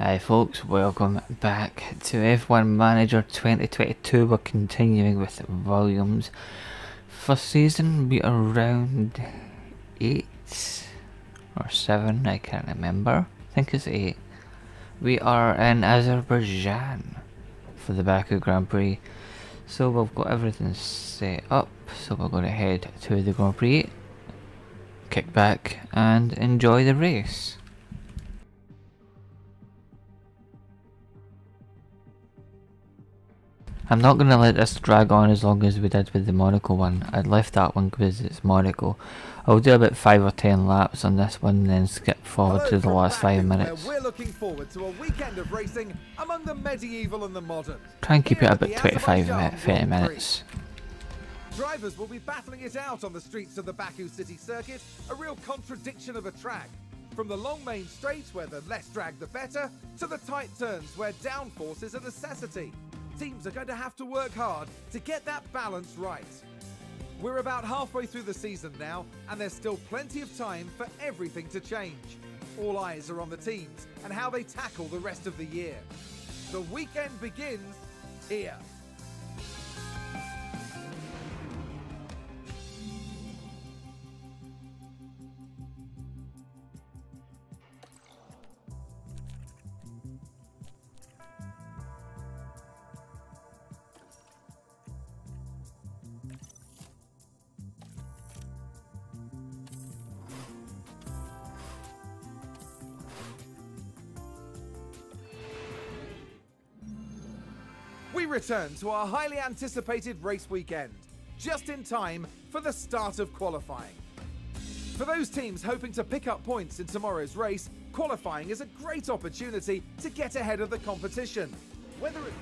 Hi folks, welcome back to F1 Manager 2022. We're continuing with Williams. First season, we are around 8 or 7, I can't remember. I think it's 8. We are in Azerbaijan for the Baku Grand Prix. So we've got everything set up, so we're going to head to the Grand Prix, kick back and enjoy the race. I'm not going to let this drag on as long as we did with the Monaco one. I'd left that one because it's Monaco. I'll do about 5 or 10 laps on this one and then skip forward Hello to the last 5 minutes. We're looking forward to a weekend of racing among the medieval and the modern. Try and keep Here it about 25 Azerbaijan minutes, 30 Grand Prix. minutes. Drivers will be battling it out on the streets of the Baku city circuit, a real contradiction of a track. From the long main straight, where the less drag the better, to the tight turns where downforce is a necessity. Teams are going to have to work hard to get that balance right. We're about halfway through the season now, and there's still plenty of time for everything to change. All eyes are on the teams and how they tackle the rest of the year. The weekend begins here. Return to our highly anticipated race weekend, just in time for the start of qualifying. For those teams hoping to pick up points in tomorrow's race, qualifying is a great opportunity to get ahead of the competition. Whether it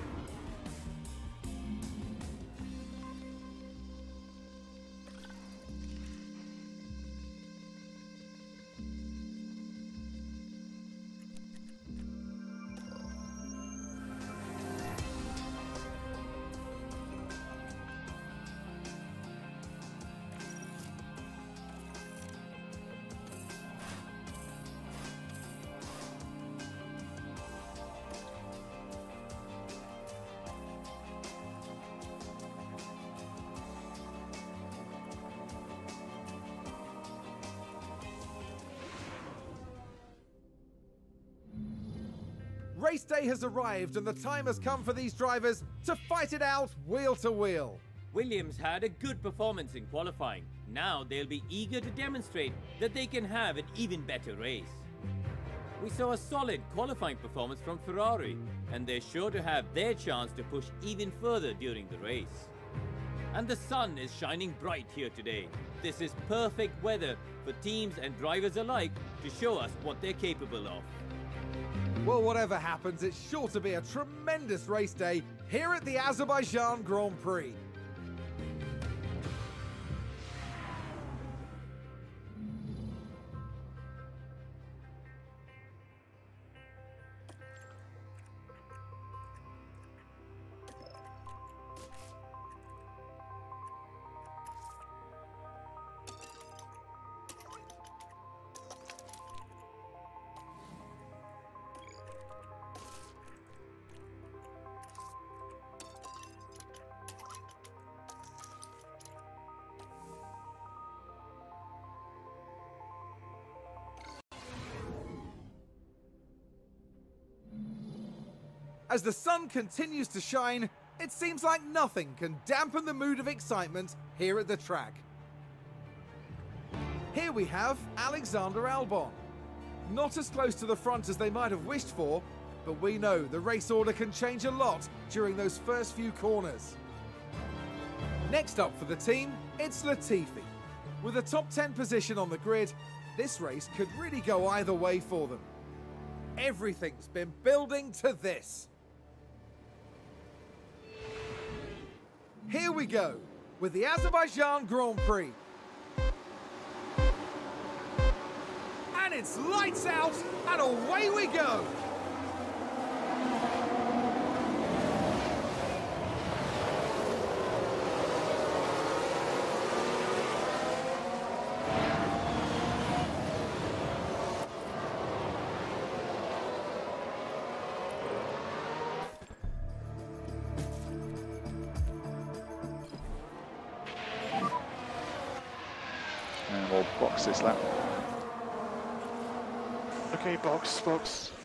Race day has arrived and the time has come for these drivers to fight it out wheel to wheel. Williams had a good performance in qualifying. Now they'll be eager to demonstrate that they can have an even better race. We saw a solid qualifying performance from Ferrari, and they're sure to have their chance to push even further during the race. And the sun is shining bright here today. This is perfect weather for teams and drivers alike to show us what they're capable of. Well, whatever happens, it's sure to be a tremendous race day here at the Azerbaijan Grand Prix. As the sun continues to shine, it seems like nothing can dampen the mood of excitement here at the track. Here we have Alexander Albon. Not as close to the front as they might have wished for, but we know the race order can change a lot during those first few corners. Next up for the team, it's Latifi. With a top 10 position on the grid, this race could really go either way for them. Everything's been building to this. Here we go with the Azerbaijan Grand Prix. And it's lights out and away we go. Okay,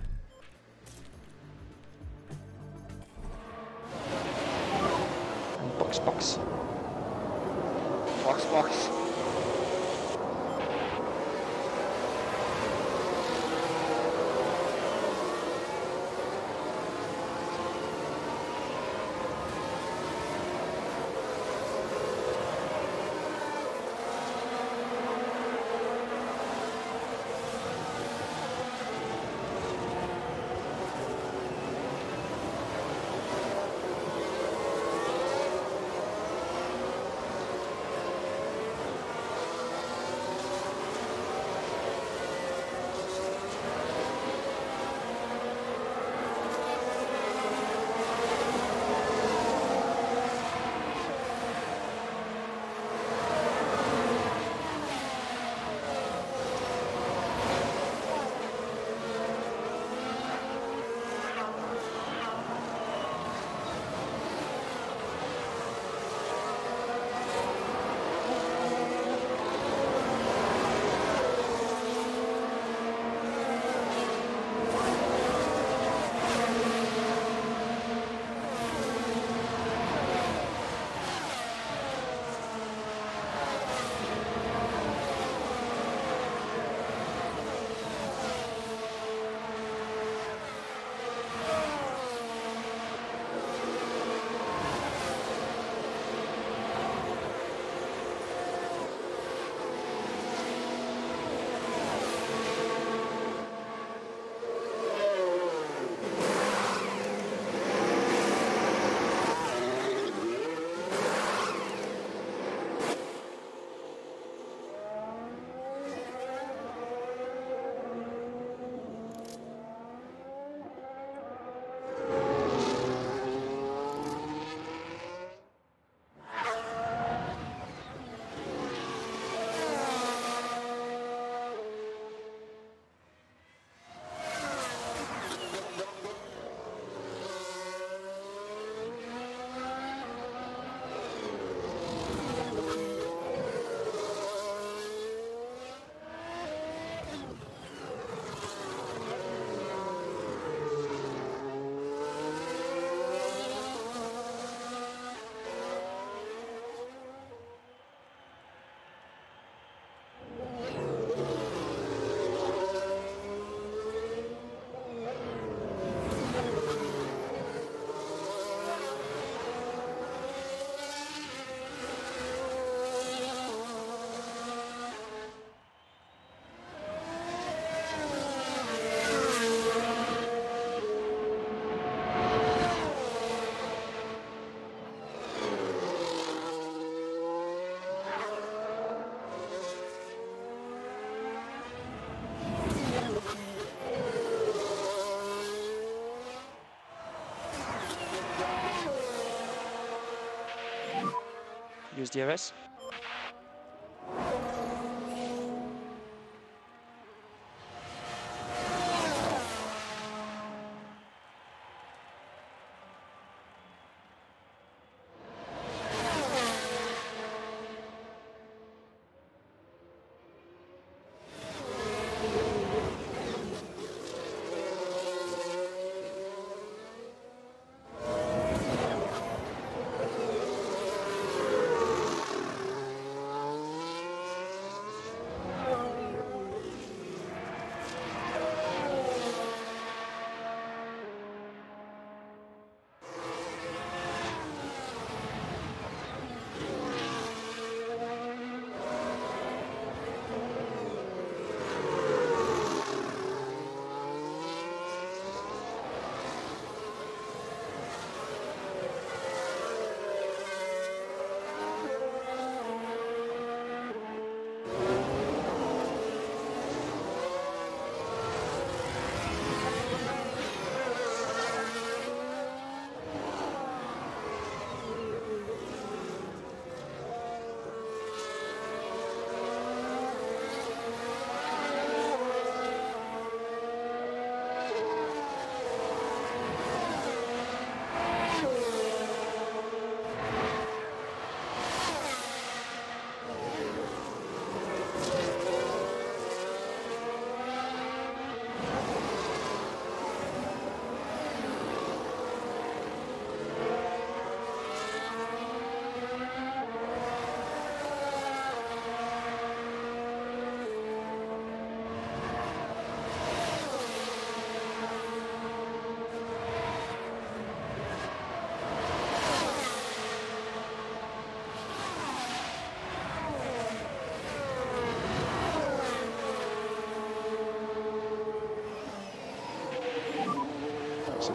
DRS.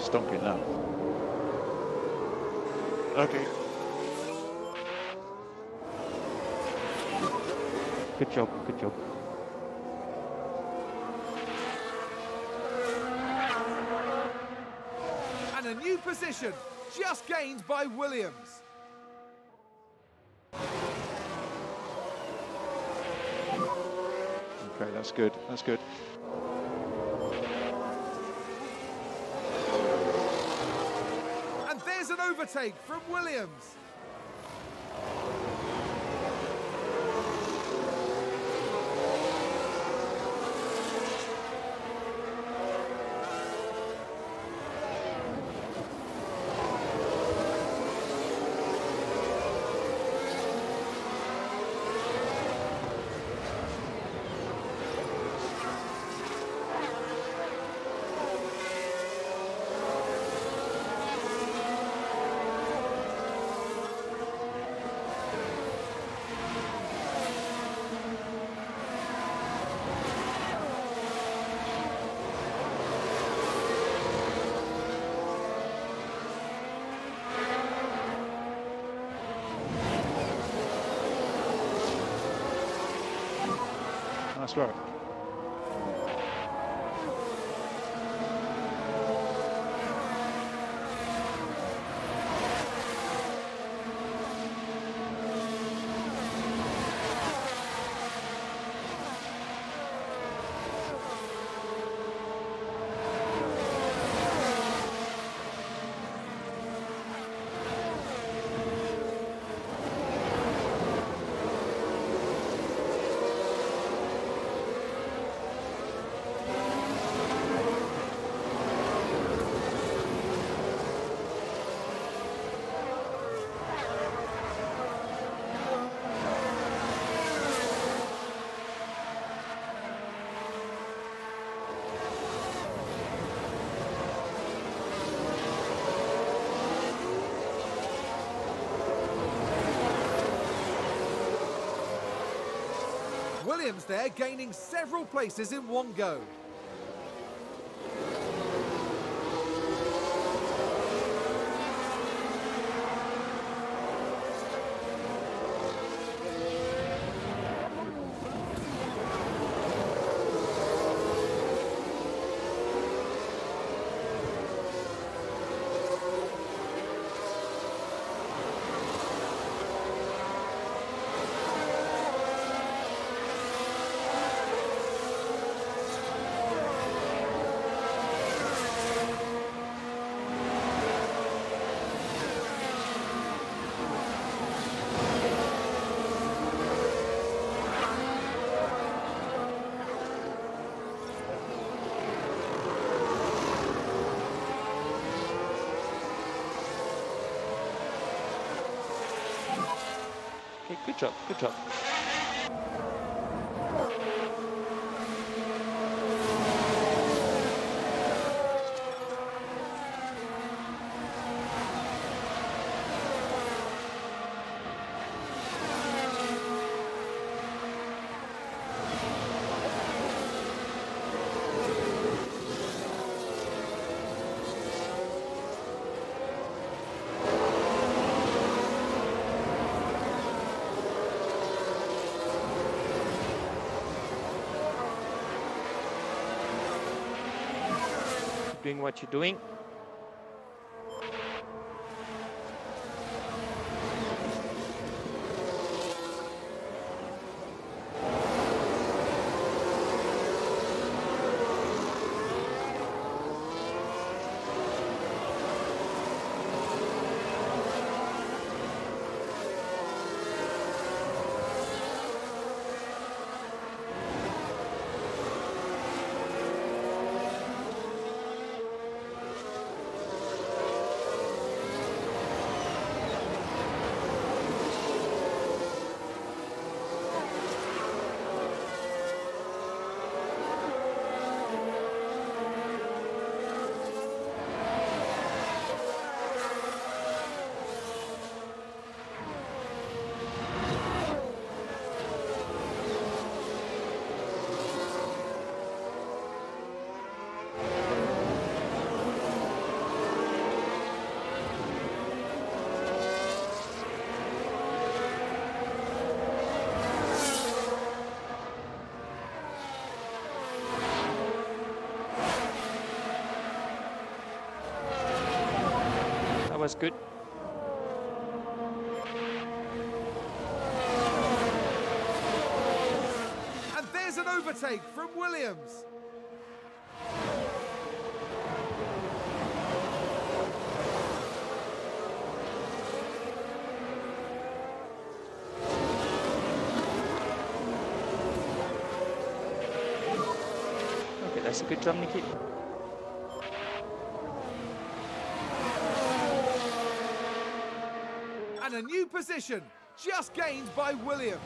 Stomping up. Okay. Good job, good job. And a new position, just gained by Williams. Okay, that's good. That's good. And there's an overtake from Williams. Nice work. Williams there gaining several places in one go. Job, good job. Doing what you're doing. Was good. And there's an overtake from Williams. Okay, that's a good job, Nikki. And a new position just gained by Williams.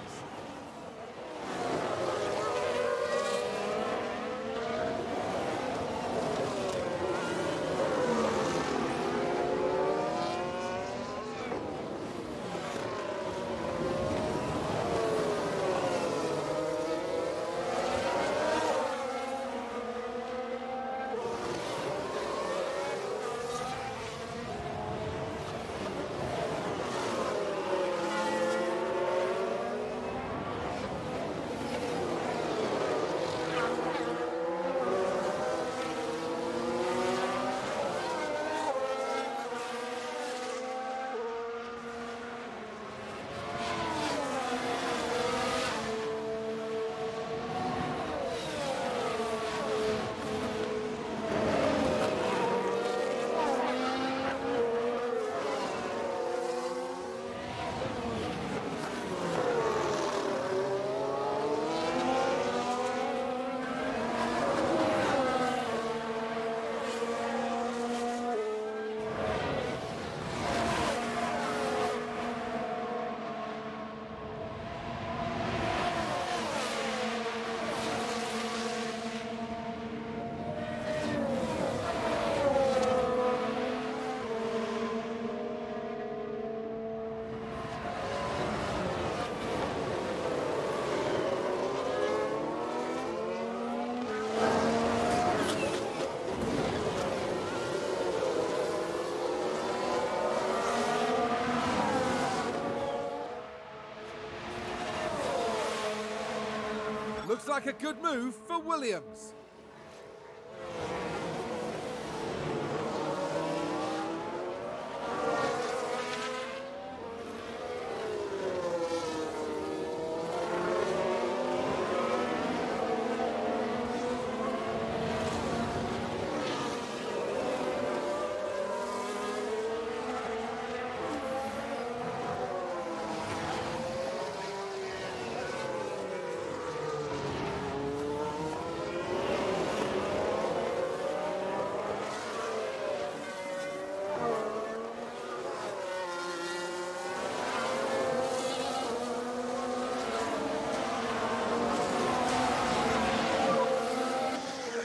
Looks like a good move for Williams.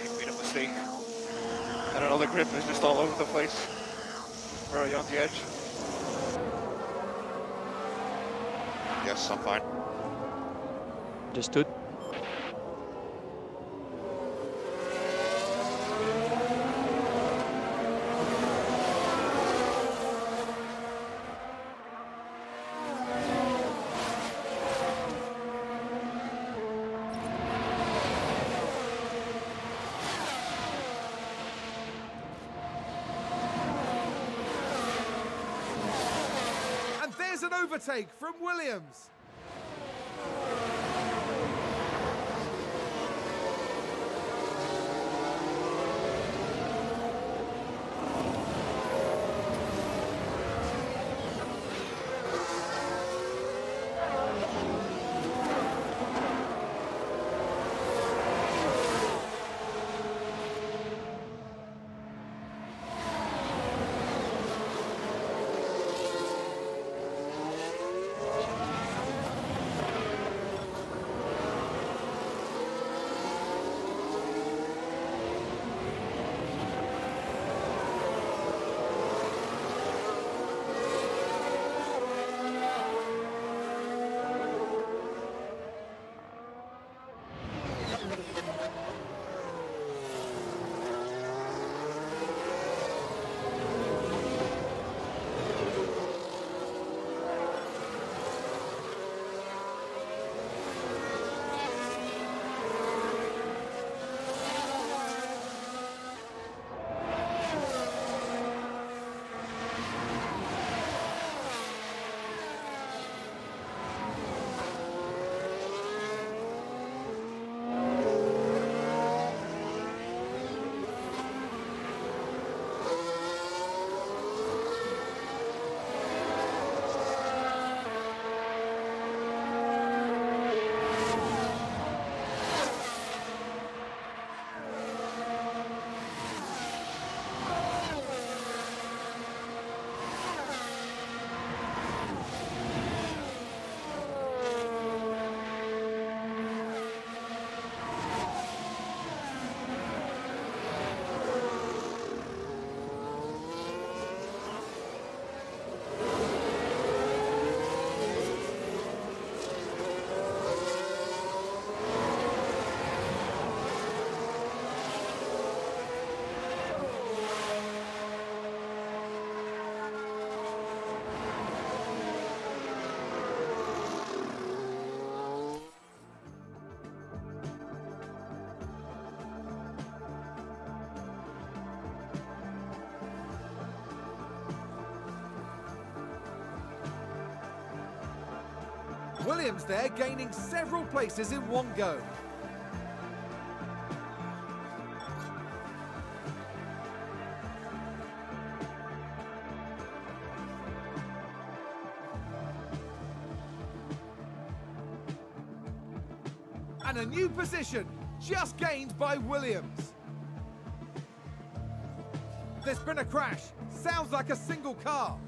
He made a mistake. I don't know, the grip is just all over the place. Very on the edge. Yes, I'm fine. Understood. And there's an overtake from Williams. Williams there gaining several places in one go. And a new position, just gained by Williams. There's been a crash. Sounds like a single car.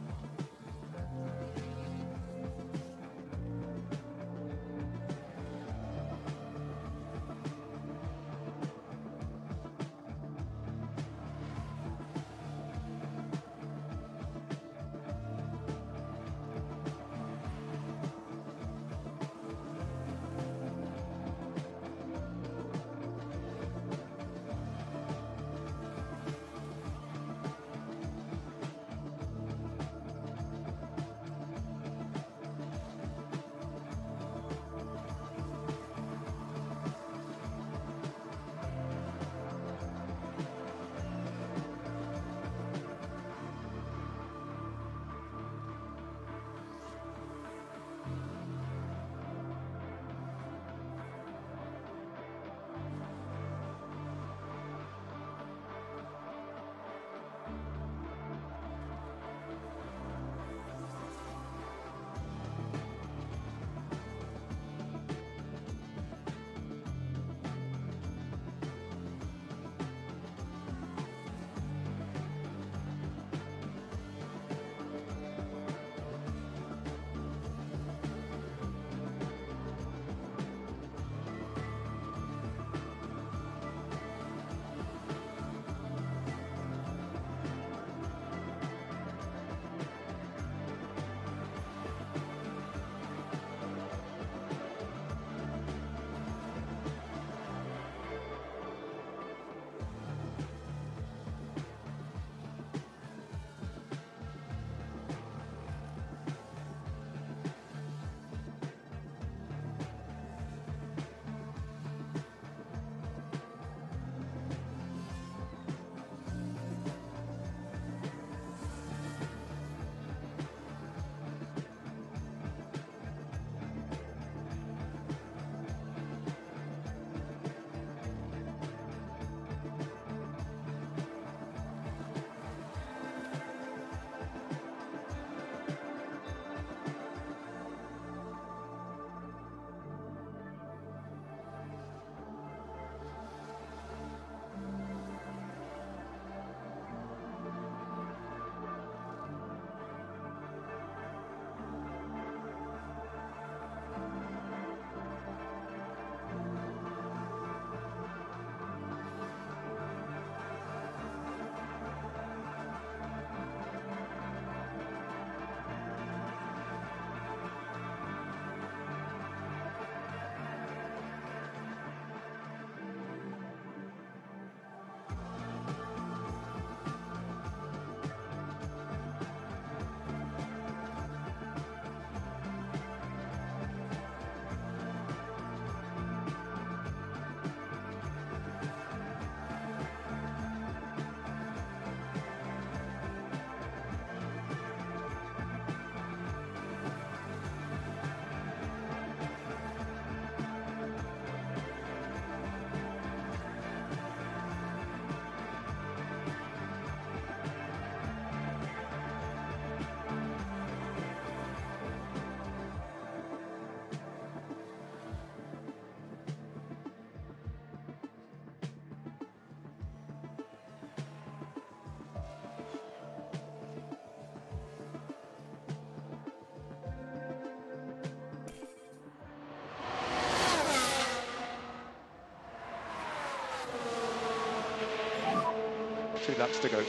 Two laps to go.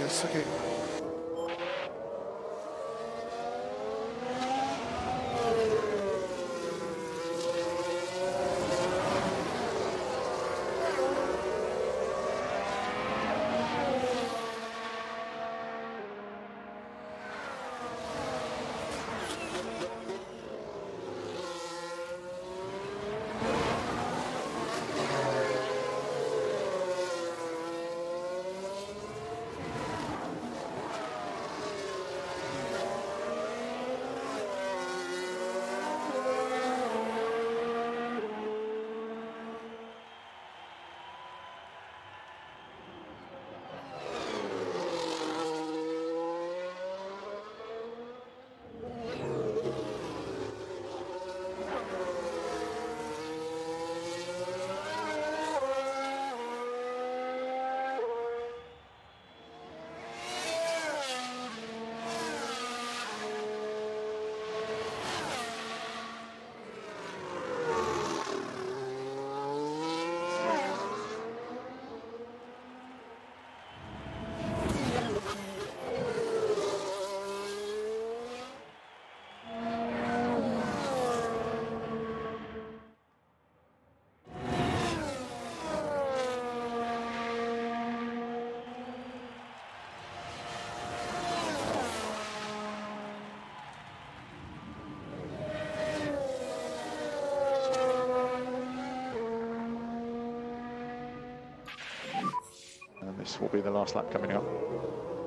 Yes, okay. Will be the last lap coming up.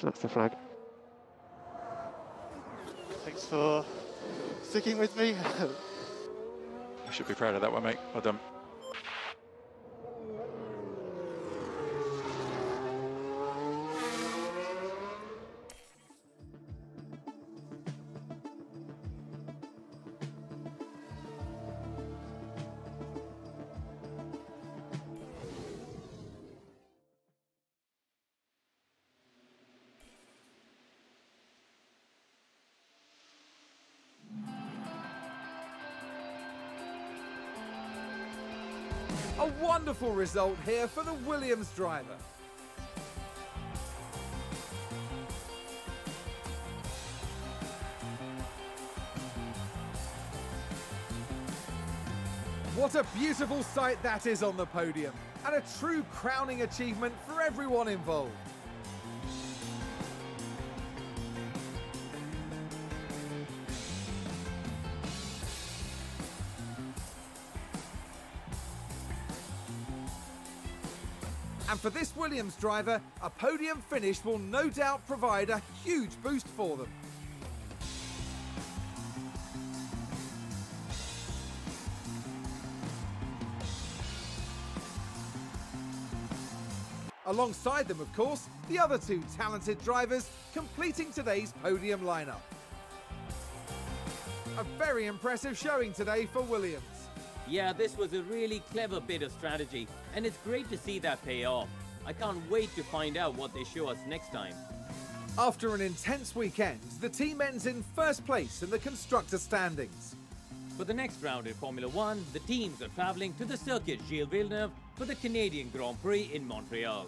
So that's the flag. Thanks for sticking with me. You should be proud of that one, mate. Well done. Wonderful result here for the Williams driver. What a beautiful sight that is on the podium, and a true crowning achievement for everyone involved. For this Williams driver, a podium finish will no doubt provide a huge boost for them. Alongside them, of course, the other two talented drivers completing today's podium lineup. A very impressive showing today for Williams. Yeah, this was a really clever bit of strategy, and it's great to see that pay off. I can't wait to find out what they show us next time. After an intense weekend, the team ends in first place in the constructor standings. For the next round in Formula One, the teams are traveling to the circuit Gilles Villeneuve for the Canadian Grand Prix in Montreal.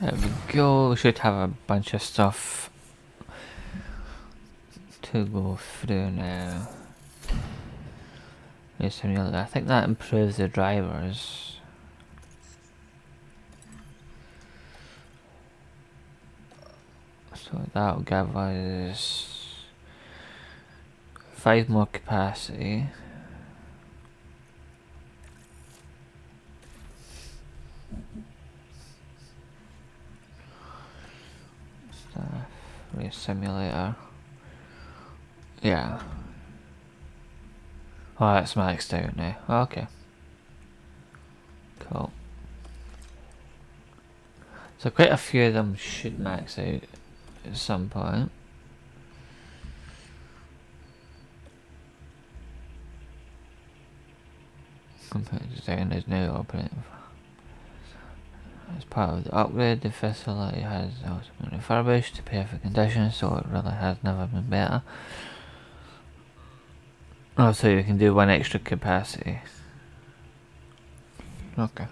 There we go. We should have a bunch of stuff to go through now. I think that improves the drivers. So that'll give us five more capacity. Stuff, race simulator. Yeah. Oh, that's maxed out now. Okay. Cool. So quite a few of them should max out at some point. Computer design is now operating. As part of the upgrade, the facility has also been refurbished to perfect condition, so it really has never been better. Oh, so you can do one extra capacity. Okay.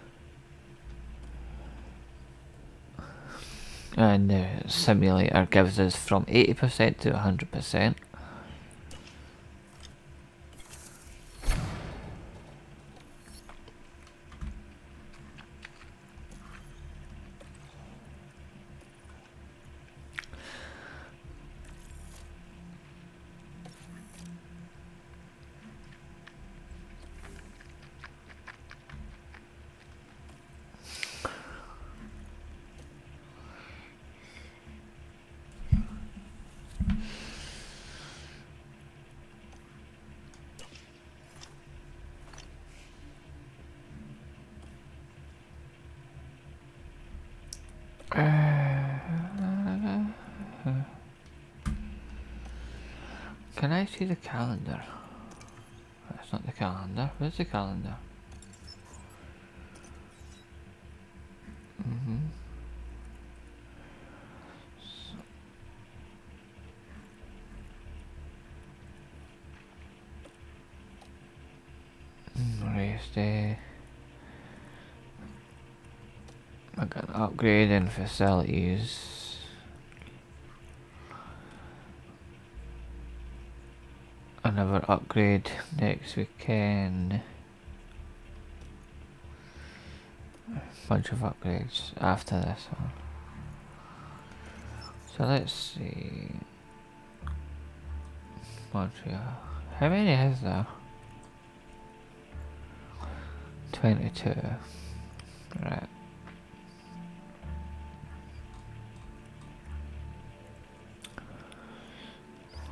And the simulator gives us from 80% to 100%. Can I see the calendar? That's not the calendar. Where's the calendar? Mm hmm Race day. I got upgrade in facilities. Another upgrade next weekend. Bunch of upgrades after this one. So let's see. Montreal. How many is there? 22. Right.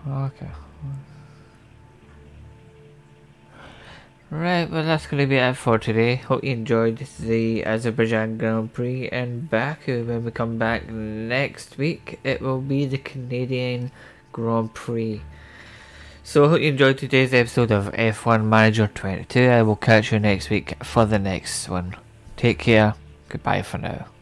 Okay. Right, well that's going to be it for today. Hope you enjoyed the Azerbaijan Grand Prix and Baku. When we come back next week, it will be the Canadian Grand Prix. So hope you enjoyed today's episode of F1 Manager 22. I will catch you next week for the next one. Take care. Goodbye for now.